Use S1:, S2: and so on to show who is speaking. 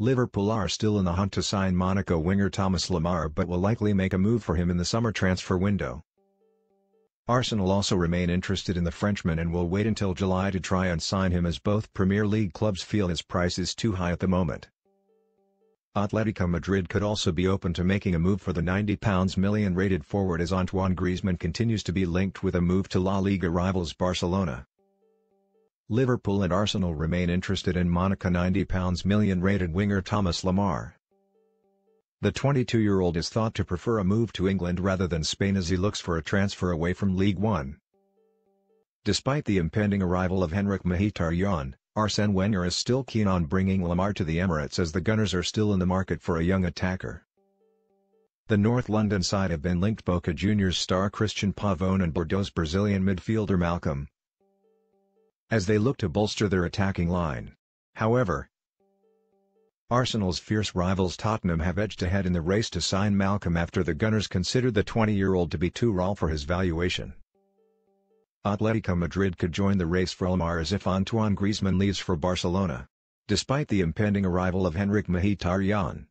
S1: Liverpool are still in the hunt to sign Monaco winger Thomas Lemar but will likely make a move for him in the summer transfer window. Arsenal also remain interested in the Frenchman and will wait until July to try and sign him as both Premier League clubs feel his price is too high at the moment. Atletico Madrid could also be open to making a move for the £90 million rated forward as Antoine Griezmann continues to be linked with a move to La Liga rivals Barcelona. Liverpool and Arsenal remain interested in Monaco £90 million million rated winger Thomas Lemar. The 22-year-old is thought to prefer a move to England rather than Spain as he looks for a transfer away from Ligue 1. Despite the impending arrival of Henrikh Mkhitaryan, Arsene Wenger is still keen on bringing Lemar to the Emirates as the Gunners are still in the market for a young attacker. The North London side have been linked Boca Juniors star Cristian Pavón and Bordeaux's Brazilian midfielder Malcom, as they look to bolster their attacking line. However, Arsenal's fierce rivals Tottenham have edged ahead in the race to sign Malcom after the Gunners considered the 20-year-old to be too raw for his valuation. Atletico Madrid could join the race for Lemar as if Antoine Griezmann leaves for Barcelona. Despite the impending arrival of Henrikh Mkhitaryan,